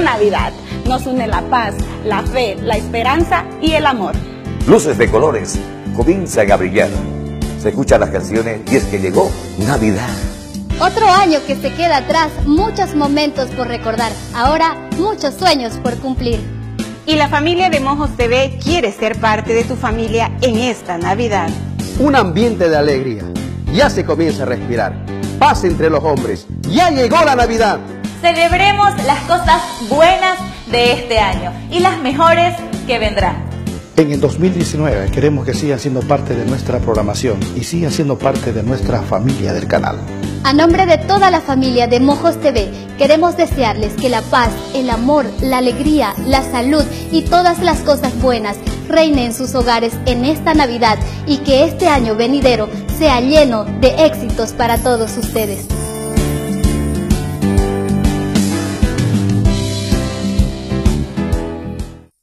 Navidad. Nos une la paz, la fe, la esperanza y el amor. Luces de colores comienzan a brillar. Se escuchan las canciones y es que llegó Navidad. Otro año que se queda atrás, muchos momentos por recordar, ahora muchos sueños por cumplir. Y la familia de Mojos TV quiere ser parte de tu familia en esta Navidad. Un ambiente de alegría. Ya se comienza a respirar. Paz entre los hombres. Ya llegó la Navidad. Celebremos las cosas buenas de este año y las mejores que vendrán. En el 2019 queremos que sigan siendo parte de nuestra programación y sigan siendo parte de nuestra familia del canal. A nombre de toda la familia de Mojos TV, queremos desearles que la paz, el amor, la alegría, la salud y todas las cosas buenas reinen en sus hogares en esta Navidad y que este año venidero sea lleno de éxitos para todos ustedes.